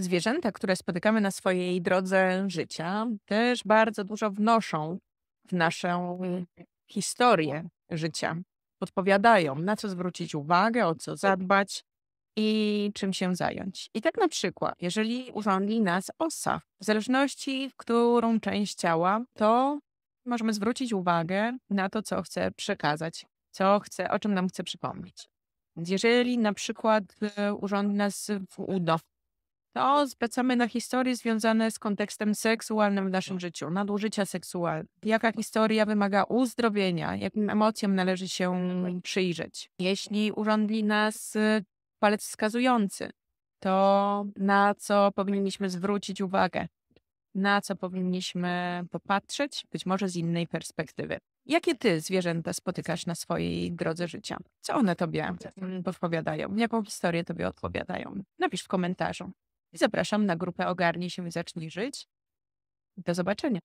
Zwierzęta, które spotykamy na swojej drodze życia, też bardzo dużo wnoszą w naszą historię życia. Podpowiadają, na co zwrócić uwagę, o co zadbać i czym się zająć. I tak na przykład, jeżeli urządli nas osa, w zależności w którą część ciała, to możemy zwrócić uwagę na to, co chce przekazać, co chce, o czym nam chce przypomnieć. Więc jeżeli na przykład e, urządzi nas w udo, to zwracamy na historie związane z kontekstem seksualnym w naszym życiu, nadużycia seksualne. Jaka historia wymaga uzdrowienia, jakim emocjom należy się przyjrzeć. Jeśli urządli nas y, palec wskazujący, to na co powinniśmy zwrócić uwagę, na co powinniśmy popatrzeć, być może z innej perspektywy. Jakie ty zwierzęta spotykasz na swojej drodze życia? Co one tobie podpowiadają? Jaką historię tobie odpowiadają? Napisz w komentarzu. I zapraszam na grupę Ogarnij się i zacznij żyć. Do zobaczenia.